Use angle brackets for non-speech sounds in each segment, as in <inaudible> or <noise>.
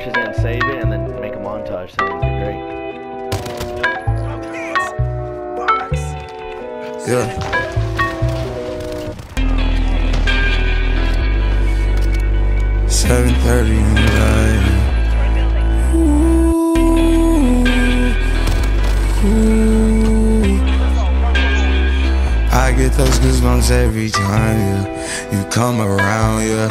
I'm save it and then make a montage, so it'll be great. Yeah. Seven thirty in the night. I get those goosebumps every time, yeah. You come around, yeah.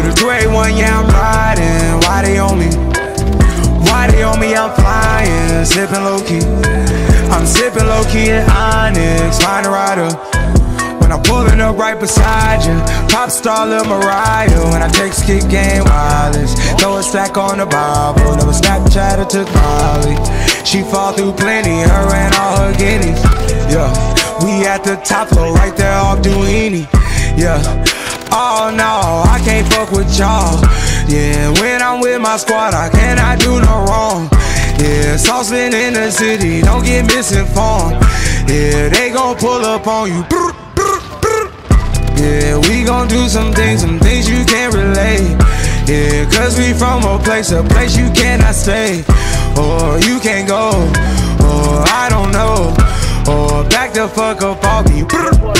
through the 281, yeah, I'm riding. Why they on me? Why they on me? I'm flying, sipping low key. I'm sipping low key in Onyx, find a rider. When I'm pulling up right beside you, pop star Lil Mariah. When I take skit game wireless, throw a stack on the Bible. Never Snapchat or took Molly. She fall through plenty, her and all her guineas. Yeah, we at the top floor, right there off Duini. Yeah. No, I can't fuck with y'all. Yeah, when I'm with my squad, I cannot do no wrong. Yeah, saucepan in the city, don't get misinformed. Yeah, they gon' pull up on you. Yeah, we gon' do some things, some things you can't relate. Yeah, cause we from a place, a place you cannot stay. Or you can't go, or I don't know. Or back the fuck up me.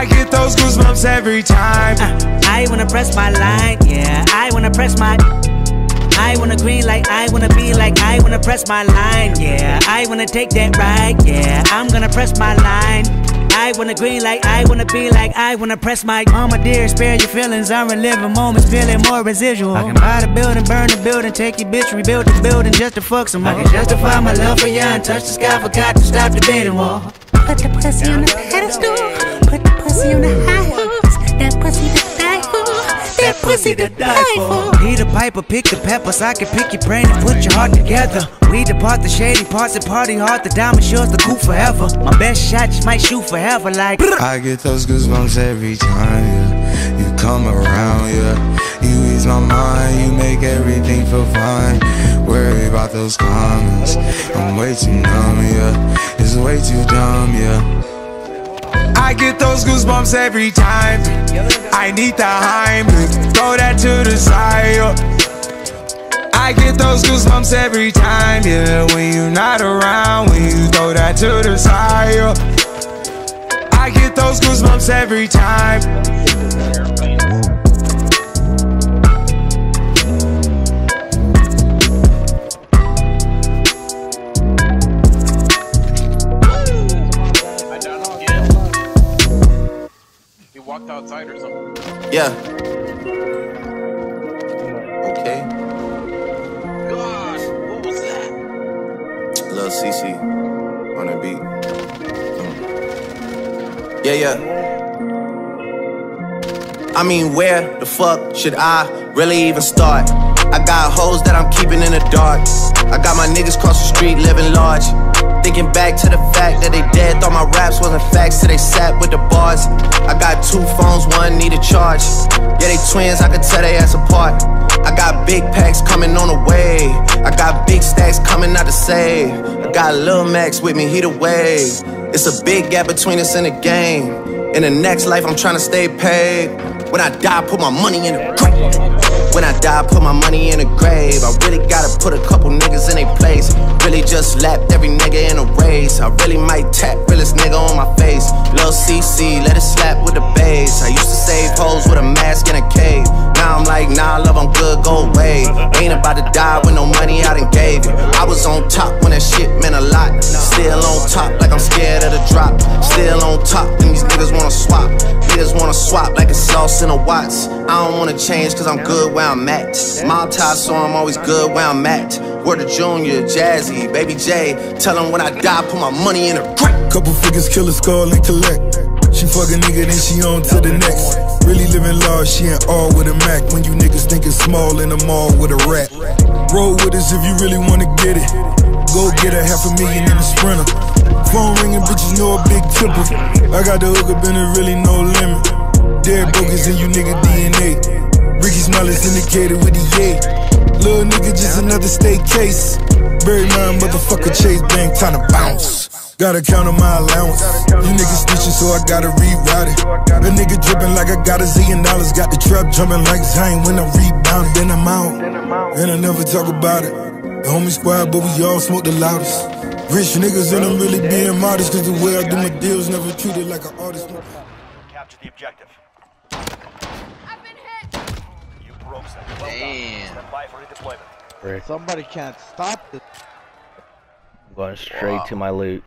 I get those goosebumps every time. Uh, I wanna press my line, yeah. I wanna press my. I wanna green like I wanna be like I wanna press my line, yeah. I wanna take that ride, yeah. I'm gonna press my line. I wanna green like I wanna be like I wanna press my mama dear, spare your feelings. I'm reliving moments, feeling more residual. I can buy the building, burn the building, take your bitch, rebuild the building just to fuck some more. I can justify my love for you and touch the sky, forgot to stop the beating wall. Put the pussy on the pedestal. Put the pussy on the pussy to die for. Peter Piper, pick the peppers. I can pick your brain and put your heart together. We depart the shady parts and party hard. The diamond yours, the cool forever. My best shot just might shoot forever, like. I get those goosebumps every time, yeah. You come around, yeah. You ease my mind, you make everything feel fine. Worry about those comments. I'm way too numb, yeah. It's way too dumb, yeah. I get those goosebumps every time. I need the Heimlich, throw that to the side. I get those goosebumps every time, yeah. When you're not around, when you throw that to the side. I get those goosebumps every time. Outside or something. Yeah. Okay. God, what was that? Lil CC on the beat. Mm. Yeah, yeah. I mean, where the fuck should I really even start? I got hoes that I'm keeping in the dark. I got my niggas cross the street living large. Thinking back to the fact that they dead, thought my raps wasn't facts till they sat with the bars. I got two phones, one need a charge. Yeah, they twins, I could tell they ass apart. I got big packs coming on the way. I got big stacks coming out to save. I got Lil Max with me, he the wave. It's a big gap between us in the game. In the next life, I'm trying to stay paid. When I die, put my money in the grave. When I die, put my money in a grave. I really gotta put a couple niggas in their place. Really just lapped every nigga in a race. I really might tap realest nigga on my face. Lil CC, let it slap with the bass. I used to save hoes with a mask in a cave. Now I'm like, nah, love, I'm good, go away. Ain't about to die with no money I done gave you. I was on top when that shit meant a lot. Still on top, like I'm scared of the drop. Still on top, and these niggas wanna swap. Niggas wanna swap like it's sauce in a Watts. I don't wanna change, cause I'm good where I'm at. Mob tie, so I'm always good where I'm at. Word to Junior, Jazzy, Baby J. Tell them when I die, put my money in a grip. Couple figures, kill a skull and collect. She fuck a nigga, then she on to the next. Really living large, she ain't all with a Mac. When you niggas thinking small in the mall with a rat. Roll with us if you really wanna get it. Go get a half a million in a sprinter. Phone ringing, bitches know a big tipper. I got the hook up and there really no limit. Dead broke is in you nigga DNA. Ricky Smile is indicated with the yay. Little nigga, just another state case. Bury my motherfucker Chase Bank, time to bounce. Gotta count on my allowance. You niggas snitching, so I gotta reroute it. A nigga dripping like I got a zillion dollars. Got the trap jumping like Zion when I rebound. Then I'm out, and I never talk about it. The homie squad, but we all smoke the loudest. Rich niggas and I'm really being modest, cause the way I do my deals never treated like an artist. Capture the objective. I've been hit. You broke them. Well Damn. done. Stand by for redeployment. Frick. Somebody can't stop this. I'm going straight to my loot.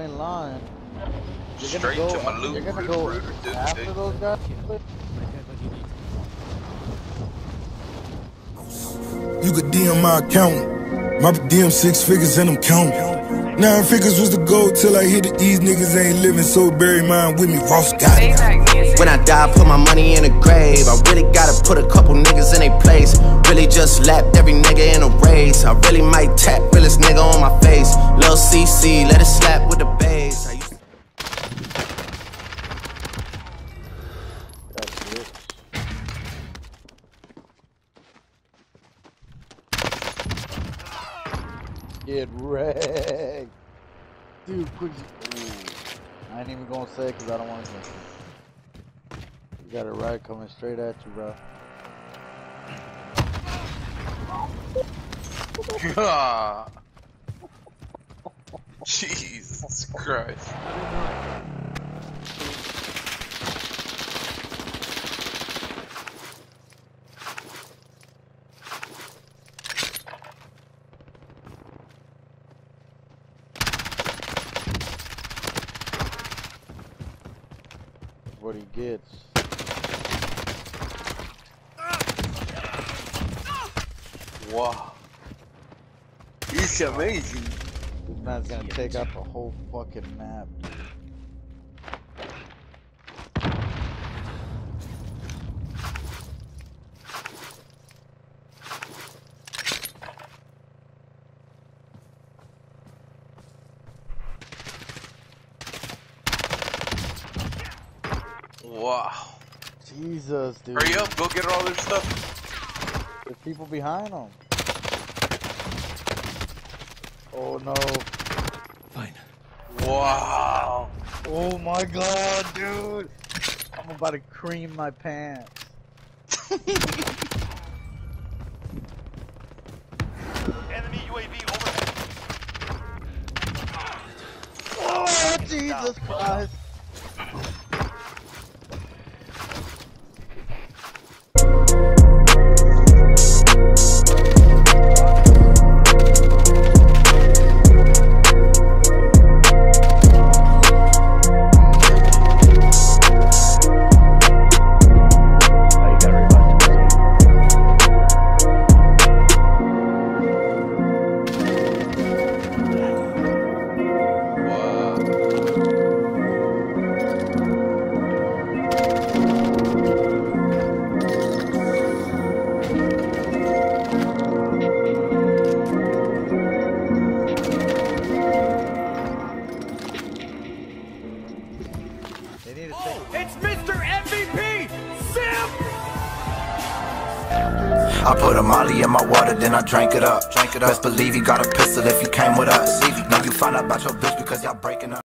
In line. You're Straight gonna go, to my loot. You're gonna go after those guys. You could DM my account. My DM six figures and I'm counting. Nine figures was the goal till I hit it. These niggas ain't living, so bury mine with me. Ross got it. When I die, put my money in a grave. I really gotta put a couple niggas in their place. Really just lapped every nigga in a race. I really might tap realest nigga on my face. Lil CC, let it slap with the bass. Get wrecked. Dude, quick. Ooh. I ain't even gonna say it because I don't want to. You got a right coming straight at you, bro. God. <laughs> Jesus Christ. That's what he gets. Wow. He's amazing. This man's gonna take out the whole fucking map. Wow. Jesus, dude. Hurry up, go get all their stuff. There's people behind them. Oh no. Fine. Wow. Oh my god, dude. I'm about to cream my pants. <laughs> Enemy UAV overhead. Oh, Jesus Christ. A molly in my water, then I drank it up. Drank it up. Best believe you got a pistol if you came with us. Now you find out about your bitch because y'all breaking up.